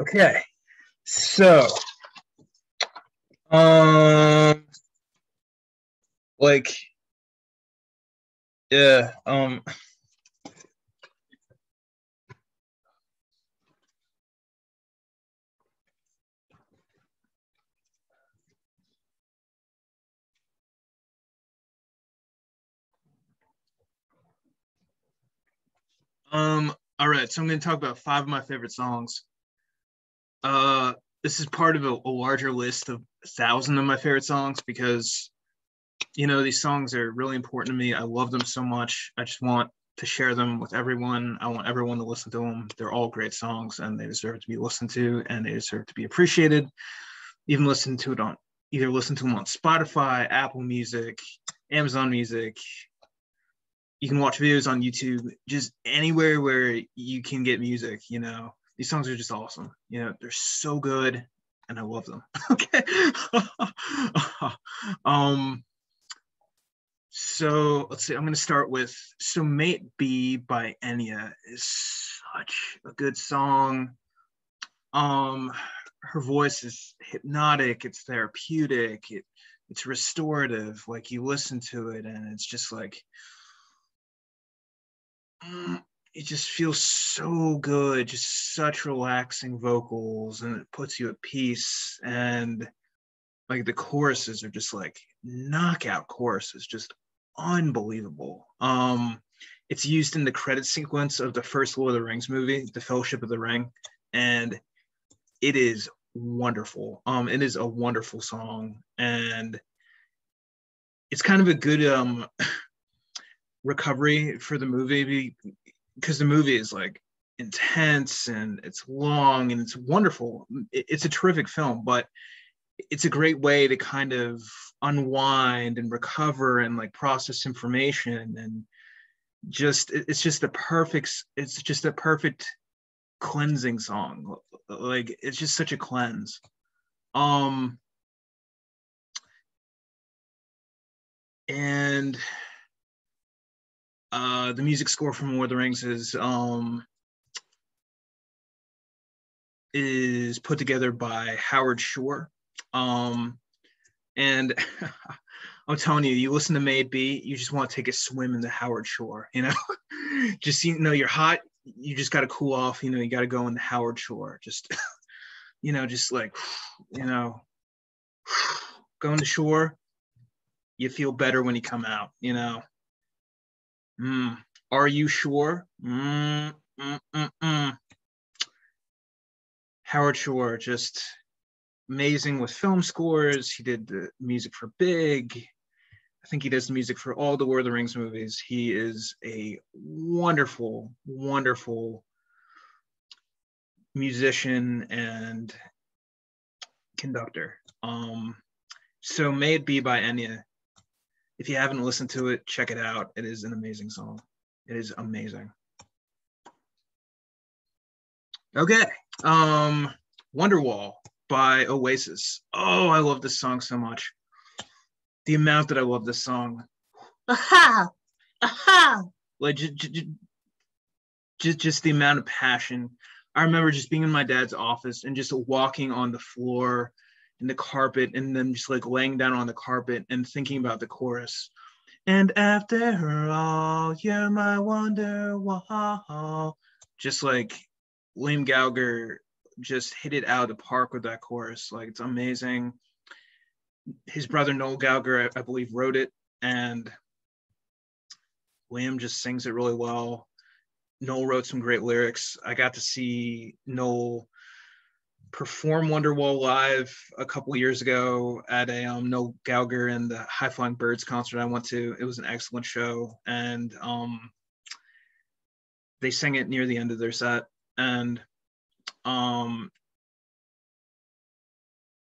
Okay. So, um, like, yeah, um, Um, all right, so I'm going to talk about five of my favorite songs. Uh, this is part of a, a larger list of a thousand of my favorite songs because, you know, these songs are really important to me. I love them so much. I just want to share them with everyone. I want everyone to listen to them. They're all great songs and they deserve to be listened to and they deserve to be appreciated. Even listen to it on either listen to them on Spotify, Apple Music, Amazon Music, you can watch videos on YouTube, just anywhere where you can get music, you know. These songs are just awesome. You know, they're so good and I love them. okay. um so let's see, I'm gonna start with So May It Be by Enya is such a good song. Um her voice is hypnotic, it's therapeutic, it it's restorative. Like you listen to it and it's just like it just feels so good just such relaxing vocals and it puts you at peace and like the choruses are just like knockout choruses just unbelievable. Um it's used in the credit sequence of the first lord of the rings movie the fellowship of the ring and it is wonderful. Um it is a wonderful song and it's kind of a good um recovery for the movie because the movie is like intense and it's long and it's wonderful. It's a terrific film, but it's a great way to kind of unwind and recover and like process information and just it's just the perfect it's just a perfect cleansing song like it's just such a cleanse um and uh, the music score from Lord of the Rings is um, is put together by Howard Shore. Um, and I'm telling you, you listen to Be, you just want to take a swim in the Howard Shore, you know? just you know, you're hot, you just gotta cool off, you know, you gotta go in the Howard Shore. Just you know, just like you know, going to shore, you feel better when you come out, you know. Mm. Are you sure? Mm, mm, mm, mm, Howard Shore, just amazing with film scores. He did the music for Big. I think he does the music for all the Lord of the Rings movies. He is a wonderful, wonderful musician and conductor. Um, so May It Be by Enya if you haven't listened to it, check it out. It is an amazing song. It is amazing. Okay. Um Wonderwall by Oasis. Oh, I love this song so much. The amount that I love this song. Aha! Aha! Like just, just, just the amount of passion. I remember just being in my dad's office and just walking on the floor in the carpet and then just like laying down on the carpet and thinking about the chorus. And after all, you're my wonder wall. Just like Liam Gallagher just hit it out of the park with that chorus. Like it's amazing. His brother Noel Gallagher, I, I believe, wrote it, and Liam just sings it really well. Noel wrote some great lyrics. I got to see Noel perform Wonderwall live a couple years ago at a um, Noel Gallagher and the High Flying Birds concert I went to. It was an excellent show, and um, they sang it near the end of their set, and um,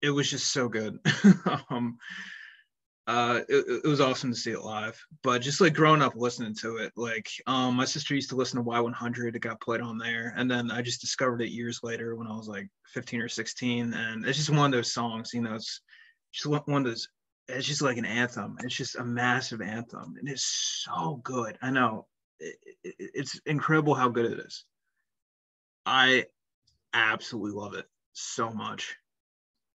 it was just so good. um, uh, it, it, was awesome to see it live. But just like growing up listening to it, like um, my sister used to listen to Y100. It got played on there, and then I just discovered it years later when I was like 15 or 16. And it's just one of those songs, you know. It's just one of those. It's just like an anthem. It's just a massive anthem, and it's so good. I know it, it, it's incredible how good it is. I absolutely love it so much.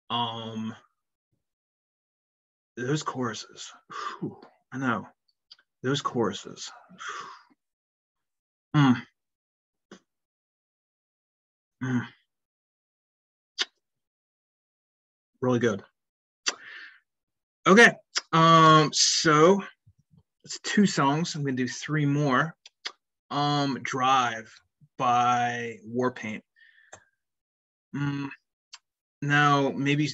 Um, those choruses, whew, I know those choruses. Mm. Mm. Really good. Okay, um, so it's two songs. I'm gonna do three more. Um, Drive by Warpaint. Mm, now, maybe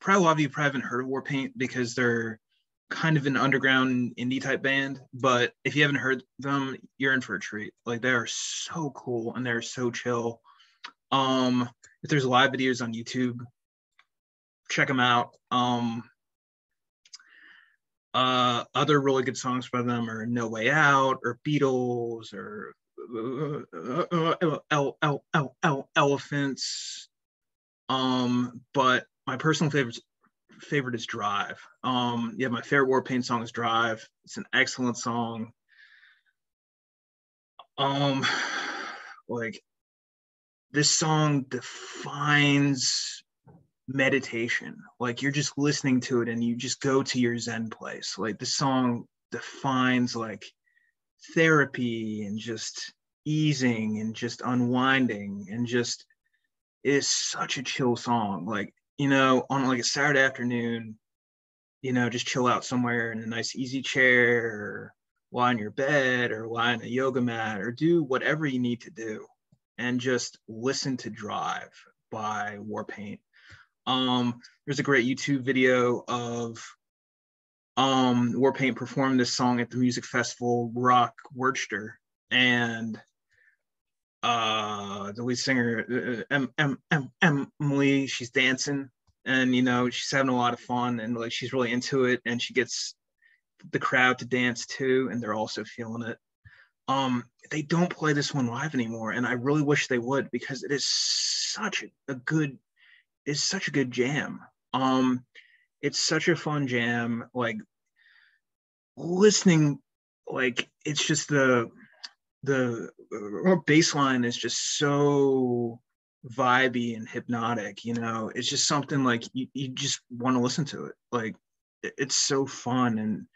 probably a lot of you probably haven't heard of Warpaint because they're kind of an underground indie type band. But if you haven't heard them, you're in for a treat. Like they are so cool and they're so chill. Um, if there's live videos on YouTube, check them out. Um, uh, other really good songs by them are No Way Out or Beetles or elephants. Um, but my personal favorite favorite is Drive. Um, yeah, my favorite war Warpaint song is Drive. It's an excellent song. Um, like this song defines meditation. Like you're just listening to it and you just go to your Zen place. Like the song defines like therapy and just easing and just unwinding and just is such a chill song. Like, you know, on like a Saturday afternoon, you know, just chill out somewhere in a nice easy chair or lie on your bed or lie on a yoga mat or do whatever you need to do and just listen to Drive by Warpaint. Um, there's a great YouTube video of um, Warpaint performed this song at the music festival Rock Werchter, and uh, the lead singer uh, M- M- M- Emily, she's dancing, and you know she's having a lot of fun, and like she's really into it, and she gets the crowd to dance too, and they're also feeling it. Um, they don't play this one live anymore, and I really wish they would because it is such a good, it's such a good jam. Um, it's such a fun jam. Like listening, like it's just the the bass line is just so vibey and hypnotic. You know, it's just something like you, you just want to listen to it. Like it, it's so fun and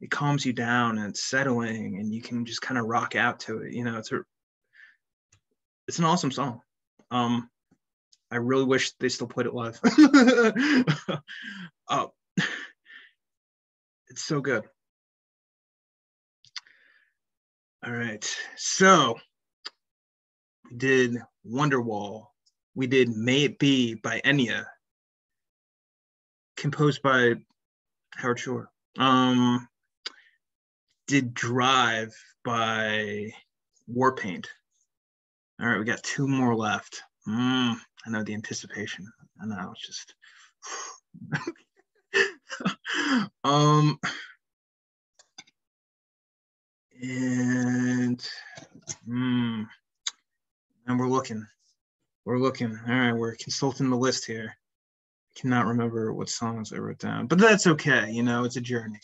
it calms you down and it's settling and you can just kind of rock out to it. You know, it's a it's an awesome song. Um, I really wish they still played it live. uh, it's so good. All right, so we did Wonderwall. We did May It Be by Enya, composed by Howard Shore. Um, did Drive by Warpaint. All right, we got two more left. Mm, I know the anticipation. I know it's just. um, and mm, and we're looking. We're looking. All right, we're consulting the list here. I cannot remember what songs I wrote down, but that's okay. You know, it's a journey.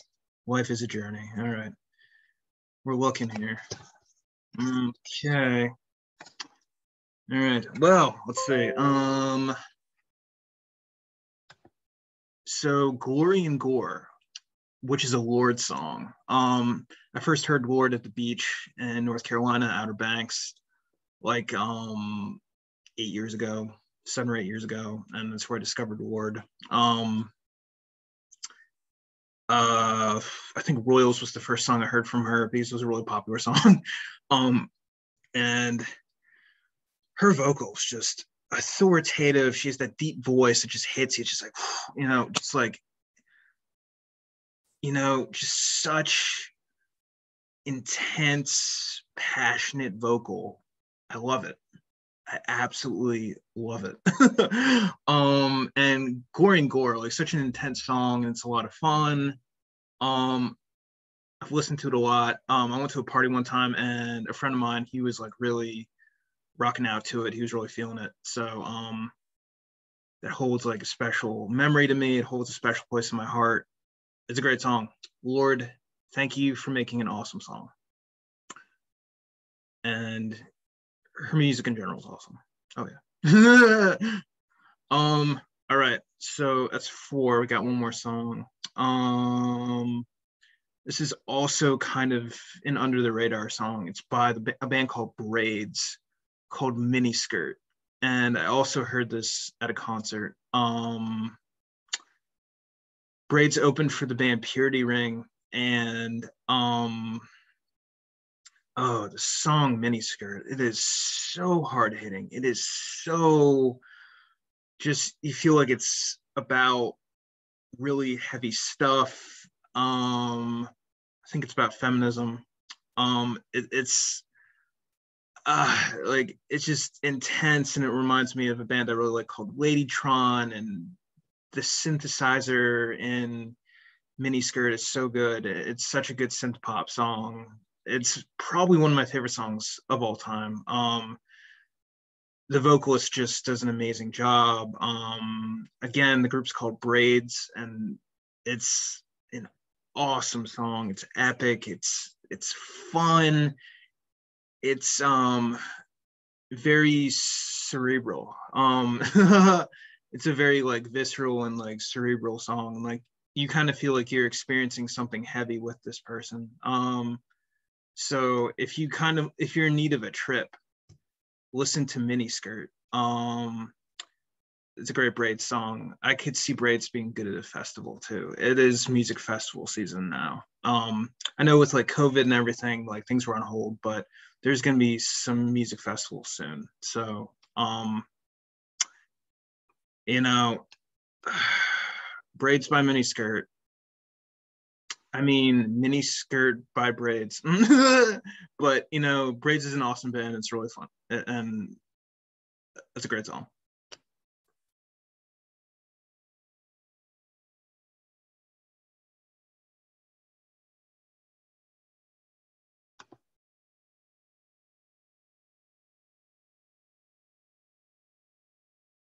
Life is a journey. All right, we're looking here. Okay. All right. Well, let's see. Um. So, Glory and Gore, which is a Lorde song. Um, I first heard Lorde at the beach in North Carolina, Outer Banks, like um eight years ago, seven or eight years ago, and that's where I discovered Lorde. Um, uh, I think Royals was the first song I heard from her because it was a really popular song. um, and her vocals just authoritative. She has that deep voice that just hits you, just like you know, just like you know, just such intense, passionate vocal. I love it. I absolutely love it. um, and Gore and Gore, like such an intense song, and it's a lot of fun. Um, I've listened to it a lot. Um, I went to a party one time, and a friend of mine, he was like really rocking out to it. He was really feeling it. So um, that holds like a special memory to me. It holds a special place in my heart. It's a great song. Lorde, thank you for making an awesome song. And her music in general is awesome. Oh yeah. um. All right. So that's four. We got one more song. Um. This is also kind of an under the radar song. It's by the, a band called Braids, called Miniskirt, and I also heard this at a concert. Um. Braids opened for the band Purity Ring, and um oh the song miniskirt. It is so hard hitting. It is so just you feel like it's about really heavy stuff. Um i think it's about feminism. Um it, it's uh like it's just intense and it reminds me of a band i really like called ladytron and the synthesizer in miniskirt is so good it's such a good synth pop song it's probably one of my favorite songs of all time. Um, the vocalist just does an amazing job. Um, again, the group's called Braids, and it's an awesome song. It's epic. It's it's fun. It's um very cerebral. Um, it's a very like visceral and like cerebral song. Like you kind of feel like you're experiencing something heavy with this person. Um, so if you kind of if you're in need of a trip, listen to Miniskirt. Um, it's a great Braids song. I could see Braids being good at a festival too. It is music festival season now. Um, I know with like COVID and everything, like things were on hold, but there's gonna be some music festivals soon. So um, you know, Braids by Miniskirt I mean, mini skirt by braids, but you know, braids is an awesome band. It's really fun, and it's a great song.